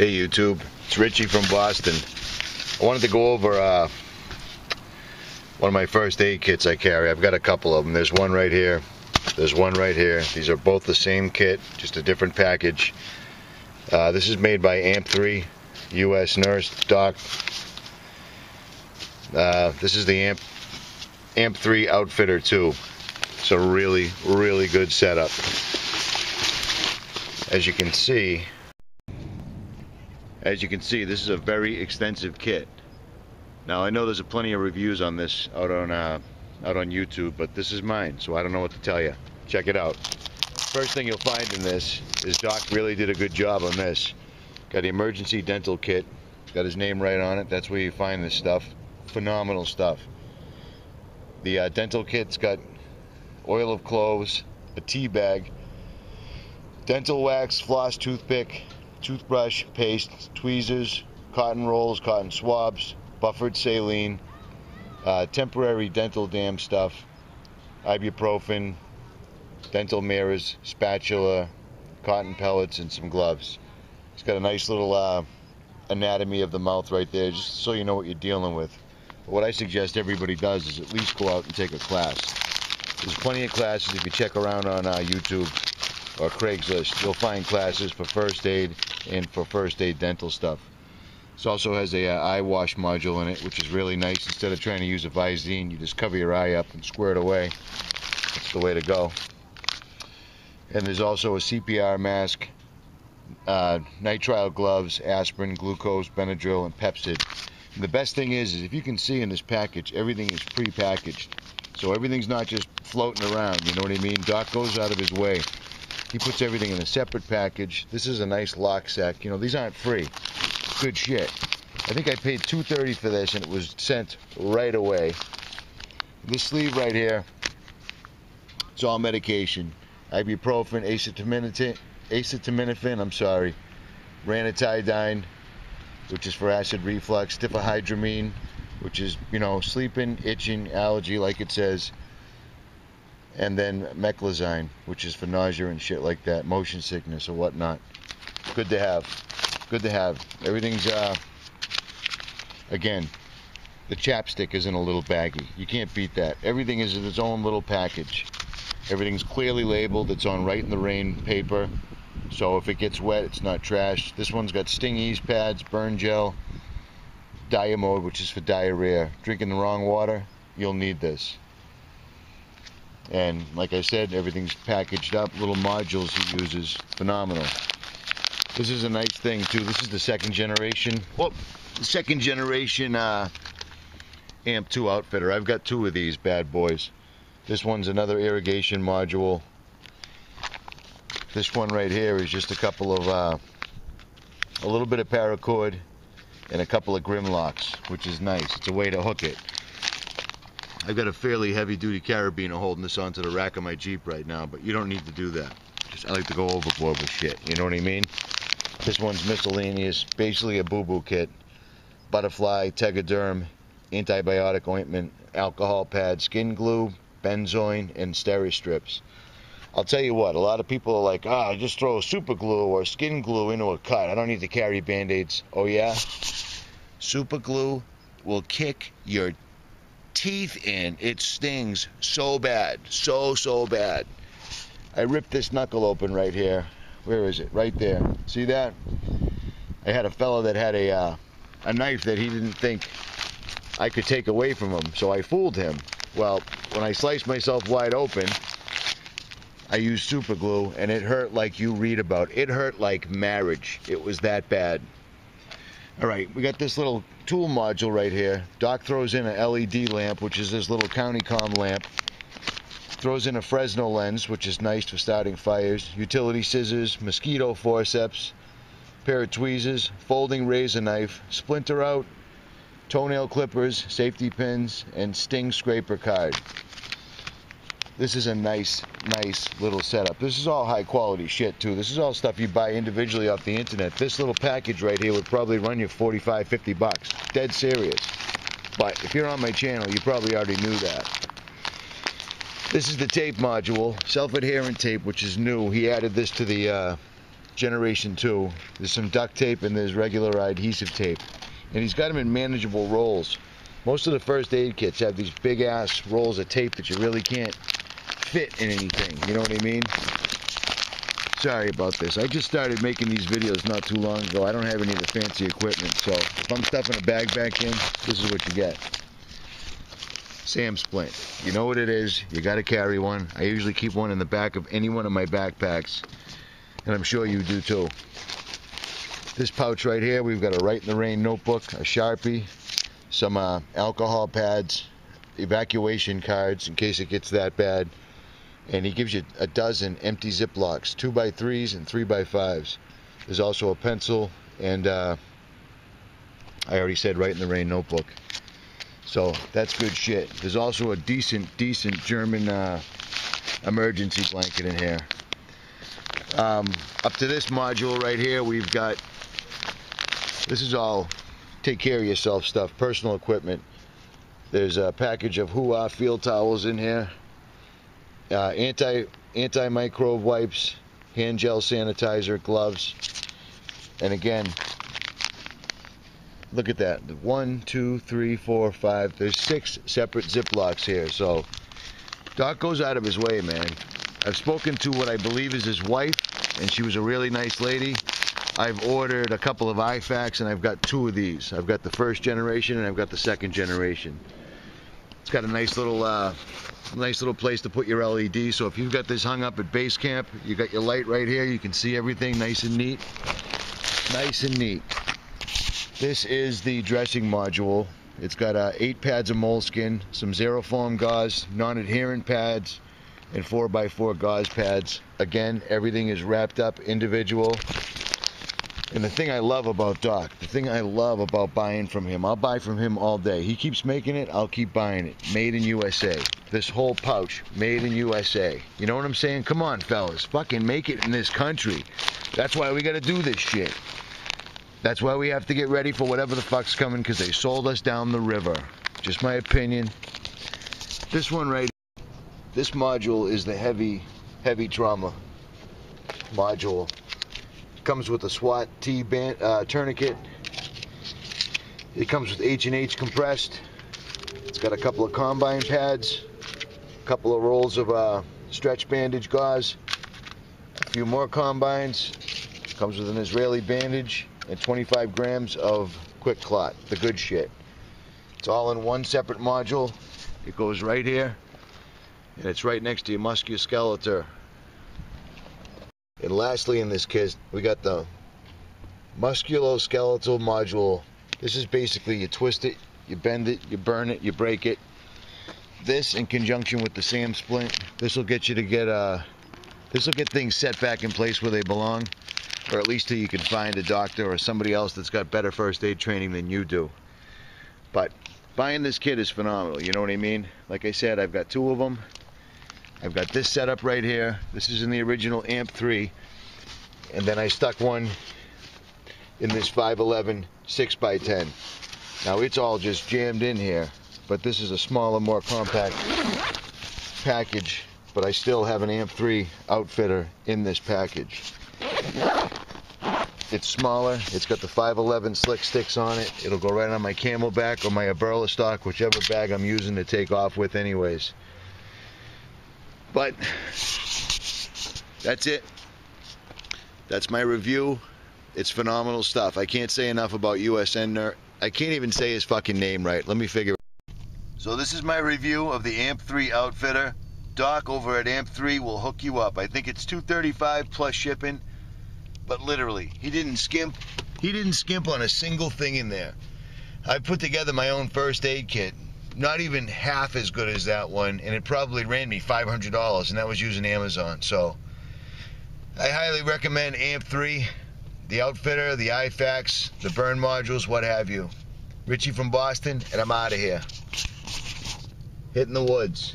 Hey YouTube, it's Richie from Boston. I wanted to go over uh, one of my first aid kits I carry. I've got a couple of them. There's one right here. There's one right here. These are both the same kit, just a different package. Uh, this is made by AMP3 US Nurse Doc. Uh, this is the AMP AMP3 Outfitter 2. It's a really, really good setup. As you can see, as you can see, this is a very extensive kit. Now I know there's a plenty of reviews on this out on uh, out on YouTube, but this is mine, so I don't know what to tell you. Check it out. First thing you'll find in this is Doc really did a good job on this. Got the emergency dental kit. Got his name right on it. That's where you find this stuff. Phenomenal stuff. The uh, dental kit's got oil of cloves, a tea bag, dental wax, floss, toothpick, toothbrush, paste, tweezers, cotton rolls, cotton swabs, buffered saline, uh, temporary dental dam stuff, ibuprofen, dental mirrors, spatula, cotton pellets, and some gloves. It's got a nice little uh, anatomy of the mouth right there, just so you know what you're dealing with. But what I suggest everybody does is at least go out and take a class. There's plenty of classes if you check around on uh, YouTube or Craigslist. You'll find classes for first aid and for first aid dental stuff. This also has a uh, eye wash module in it, which is really nice. Instead of trying to use a Visine, you just cover your eye up and square it away. That's the way to go. And there's also a CPR mask, uh, nitrile gloves, aspirin, glucose, Benadryl, and Pepcid. And the best thing is, is if you can see in this package, everything is pre-packaged. So everything's not just floating around, you know what I mean? Doc goes out of his way. He puts everything in a separate package. This is a nice lock sack. You know, these aren't free. Good shit. I think I paid 230 for this and it was sent right away. This sleeve right here, it's all medication. Ibuprofen, acetaminophen, acetaminophen, I'm sorry, ranitidine, which is for acid reflux, diphenhydramine, which is, you know, sleeping, itching, allergy, like it says, and then meclizine, which is for nausea and shit like that, motion sickness or whatnot. Good to have. Good to have. Everything's, uh, again, the chapstick is in a little baggie. You can't beat that. Everything is in its own little package. Everything's clearly labeled. It's on Rite in the Rain paper. So if it gets wet, it's not trash. This one's got sting ease pads, burn gel, diamode, which is for diarrhea. Drinking the wrong water, you'll need this. And like I said, everything's packaged up. Little modules he uses. Phenomenal. This is a nice thing too. This is the second generation. Whoop, second generation uh, AMP2 outfitter. I've got two of these bad boys. This one's another irrigation module. This one right here is just a couple of, uh, a little bit of paracord and a couple of Grimlocs, which is nice. It's a way to hook it. I've got a fairly heavy duty carabiner holding this onto the rack of my Jeep right now, but you don't need to do that. Just I like to go overboard with shit, you know what I mean? This one's miscellaneous, basically a boo-boo kit. Butterfly, Tegaderm, antibiotic ointment, alcohol pad, skin glue, benzoin, and Steri-Strips. I'll tell you what, a lot of people are like, ah, just throw super glue or skin glue into a cut. I don't need to carry band-aids. Oh yeah? Super glue will kick your teeth in. It stings so bad, so, so bad. I ripped this knuckle open right here. Where is it? Right there. See that? I had a fellow that had a, uh, a knife that he didn't think I could take away from him, so I fooled him. Well, when I sliced myself wide open, I used super glue and it hurt like you read about. It hurt like marriage. It was that bad. All right, we got this little tool module right here. Doc throws in a LED lamp, which is this little CountyCom lamp. Throws in a Fresnel lens, which is nice for starting fires. Utility scissors, mosquito forceps, pair of tweezers, folding razor knife, splinter out, toenail clippers, safety pins, and sting scraper card. This is a nice, nice little setup. This is all high quality shit too. This is all stuff you buy individually off the internet. This little package right here would probably run you 45, 50 bucks. Dead serious. But if you're on my channel, you probably already knew that. This is the tape module, self-adherent tape, which is new. He added this to the uh, generation two. There's some duct tape and there's regular adhesive tape. And he's got them in manageable rolls. Most of the first aid kits have these big ass rolls of tape that you really can't fit in anything. You know what I mean? Sorry about this. I just started making these videos not too long ago. I don't have any of the fancy equipment. So if I'm stuffing a bag back in, this is what you get. SAM splint. You know what it is. You got to carry one. I usually keep one in the back of any one of my backpacks. And I'm sure you do too. This pouch right here, we've got a Rite in the Rain notebook, a Sharpie, some uh, alcohol pads, evacuation cards in case it gets that bad. And he gives you a dozen empty Ziplocs, 2 by 3s and 3 by 5s There's also a pencil and uh, I already said Rite in the Rain notebook. So that's good shit. There's also a decent, decent German uh, emergency blanket in here. Um, up to this module right here, we've got, this is all take care of yourself stuff, personal equipment. There's a package of Hua field towels in here, uh, anti anti-microbe wipes, hand gel sanitizer, gloves, and again, look at that. One, two, three, four, five. There's six separate Ziplocs here. So Doc goes out of his way, man. I've spoken to what I believe is his wife, and she was a really nice lady. I've ordered a couple of IFAKs, and I've got two of these. I've got the first generation, and I've got the second generation. It's got a nice little, uh, nice little place to put your LED. So if you've got this hung up at base camp, you got your light right here. You can see everything nice and neat. Nice and neat. This is the dressing module. It's got uh, eight pads of moleskin, some Xeroform gauze, non-adherent pads, and 4x4 gauze pads. Again, everything is wrapped up individual. And the thing I love about Doc, the thing I love about buying from him, I'll buy from him all day. He keeps making it, I'll keep buying it. Made in USA. This whole pouch, made in USA. You know what I'm saying? Come on, fellas. Fucking make it in this country. That's why we gotta do this shit. That's why we have to get ready for whatever the fuck's coming because they sold us down the river. Just my opinion. This one right this module is the heavy heavy trauma module. Comes with a SWAT T band uh, tourniquet. It comes with H&H compressed. It's got a couple of combine pads, a couple of rolls of uh, stretch bandage gauze, a few more combines. Comes with an Israeli bandage and 25 grams of QuikClot, the good shit. It's all in one separate module. It goes right here, and it's right next to your musculoskeletal. And lastly in this kit, we got the musculoskeletal module. This is basically you twist it, you bend it, you burn it, you break it. This in conjunction with the SAM splint, this will get you to get uh, this will get things set back in place where they belong or at least till you can find a doctor or somebody else that's got better first aid training than you do. But buying this kit is phenomenal, you know what I mean? Like I said, I've got two of them. I've got this set up right here. This is in the original AMP3. And then I stuck one in this 511 6x10. Now it's all just jammed in here, but this is a smaller, more compact package, but I still have an AMP3 outfitter in this package. It's smaller. It's got the 511 slick sticks on it. It'll go right on my CamelBak or my Eberlestock, whichever bag I'm using to take off with anyways. But that's it. That's my review. It's phenomenal stuff. I can't say enough about USN. I can't even say his fucking name right. Let me figure. So this is my review of the AMP3 Outfitter. Doc over at AMP3 will hook you up. I think it's 235 plus shipping but literally, he didn't skimp. He didn't skimp on a single thing in there. I put together my own first aid kit, not even half as good as that one, and it probably ran me $500, and that was using Amazon. So I highly recommend AMP3, the outfitter, the IFAKs, the burn modules, what have you. Richie from Boston, and I'm out of here. Hitting the woods.